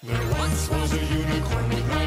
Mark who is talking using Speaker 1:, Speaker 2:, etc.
Speaker 1: There once was a unicorn with no